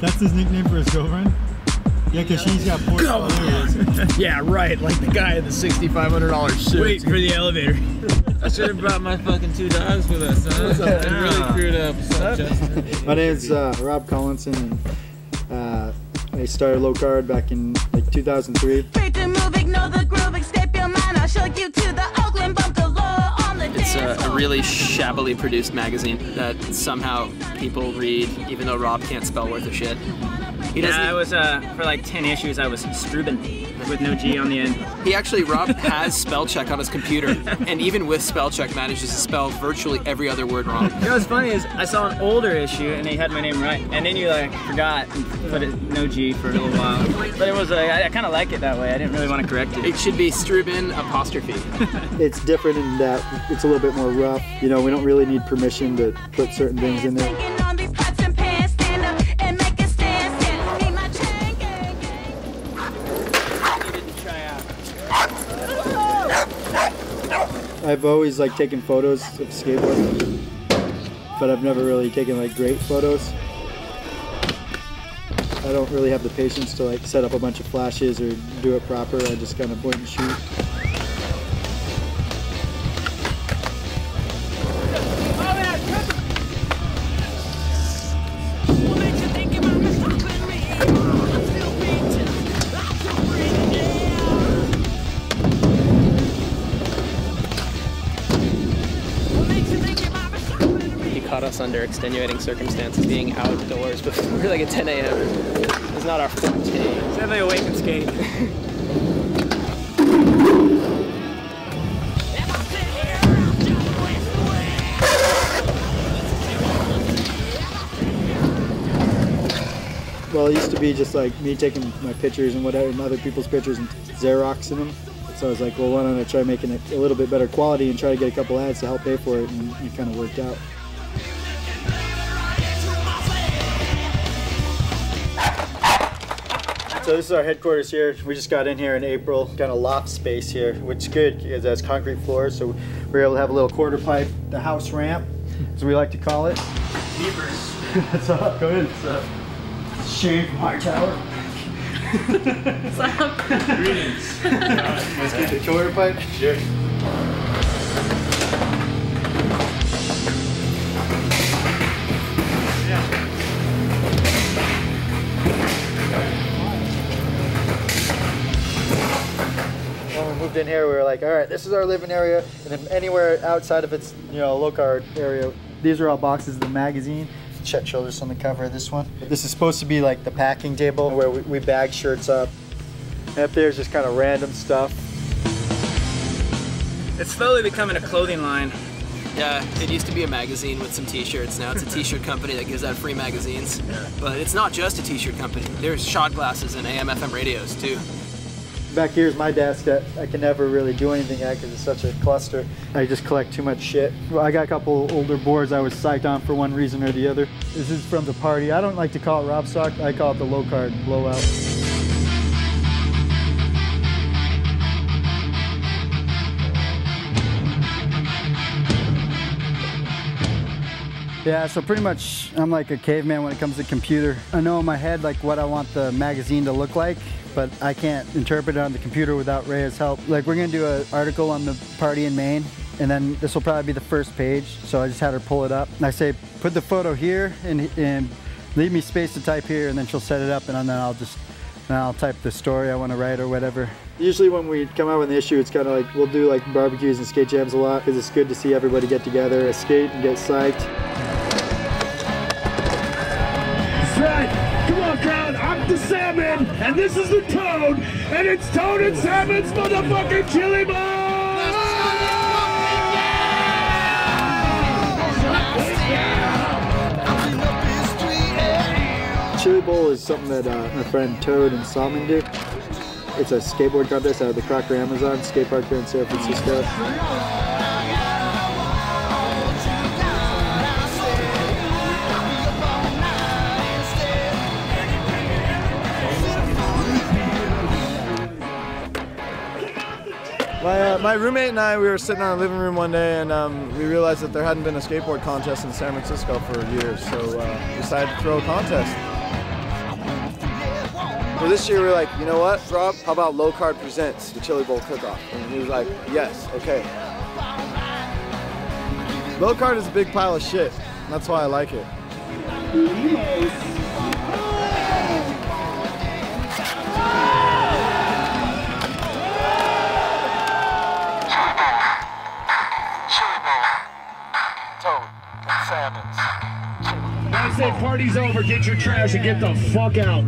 That's his nickname for his girlfriend? Yeah, because she's got poor. Go! yeah, right. Like the guy in the sixty-five hundred dollars suit. Wait for the elevator. I should have brought my fucking two dogs with us. Huh? I really screwed up. What's up, Justin? My name's uh, Rob Collinson, and uh, I started Lowcard back in like 2003. It's a, a really shabbily produced magazine that somehow people read, even though Rob can't spell worth a shit. He doesn't. Yeah, I was uh, for like ten issues. I was Struben with no G on the end. He actually Rob has spell check on his computer, and even with spell check, manages to spell virtually every other word wrong. You know what's funny is I saw an older issue and they had my name right, and then you like forgot and put it no G for a little while. But it was uh, I, I kind of like it that way. I didn't really want to correct it. It should be Struben apostrophe. It's different in that it's a little bit more rough. You know, we don't really need permission to put certain things in there. I've always like taken photos of skateboarding, but I've never really taken like great photos. I don't really have the patience to like set up a bunch of flashes or do it proper. I just kind of point and shoot. Us under extenuating circumstances, being outdoors before like at 10 a.m. It's not our forte. Definitely awake and skate. Well, it used to be just like me taking my pictures and whatever, and other people's pictures and Xeroxing them. So I was like, well, why don't I try making it a little bit better quality and try to get a couple ads to help pay for it, and it kind of worked out. So this is our headquarters here. We just got in here in April, got a loft space here, which is good because it has concrete floors. So we're able to have a little quarter pipe, the house ramp, as we like to call it. What's up? Go in. What's up? Shane from High Tower. What's up? Greetings. Let's get the quarter pipe. Sure. Moved in here, we were like, all right, this is our living area, and then anywhere outside of its, you know, Lowcard area, these are all boxes of the magazine. Chet Childress on the cover of this one. This is supposed to be like the packing table where we, we bag shirts up. And up there is just kind of random stuff. It's slowly becoming a clothing line. Yeah, it used to be a magazine with some t-shirts. Now it's a t-shirt company that gives out free magazines. But it's not just a t-shirt company. There's shot glasses and AM FM radios too. Back here is my desk that I can never really do anything at because it's such a cluster. I just collect too much shit. Well, I got a couple older boards I was psyched on for one reason or the other. This is from the party. I don't like to call it Rob Sock. I call it the Lowcard blowout. Yeah, so pretty much I'm like a caveman when it comes to computer. I know in my head like what I want the magazine to look like, but I can't interpret it on the computer without Rhea's help. Like we're gonna do an article on the party in Maine, and then this will probably be the first page. So I just had her pull it up. And I say, put the photo here and, and leave me space to type here, and then she'll set it up, and then I'll just then I'll type the story I want to write or whatever. Usually when we come out with an issue, it's kind of like we'll do like barbecues and skate jams a lot because it's good to see everybody get together, skate and get psyched. Salmon, and this is the Toad, and it's Toad and Salmon's motherfucking chili bowl. Chili Bowl is something that uh, my friend Toad and Salmon do. It's a skateboard contest out of the Crocker Amazon skate park here in San Francisco. My, uh, my roommate and I, we were sitting in our living room one day and um, we realized that there hadn't been a skateboard contest in San Francisco for years, so uh, we decided to throw a contest. So this year we were like, you know what, Rob? How about Lowcard presents the Chili Bowl Cook-Off? And he was like, yes, okay. Lowcard is a big pile of shit. That's why I like it. I say party's over, get your trash and get the fuck out.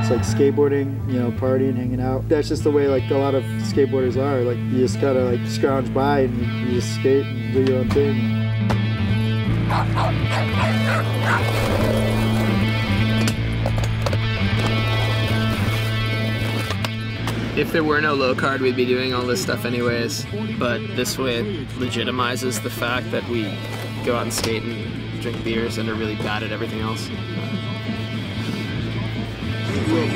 It's like skateboarding, you know, partying, hanging out. That's just the way like a lot of skateboarders are. Like you just gotta like scrounge by and you just skate and do your own thing. If there were no Lowcard, we'd be doing all this stuff anyways. But this way it legitimizes the fact that we go out and skate and drink beers and are really bad at everything else. You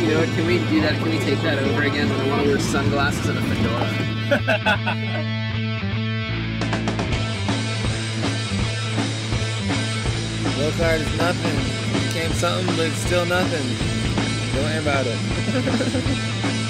know what? Can we do that? Can we take that over again? I want to wear sunglasses and a fedora. Lowcard is nothing. Became something, but it's still nothing. Don't worry about it.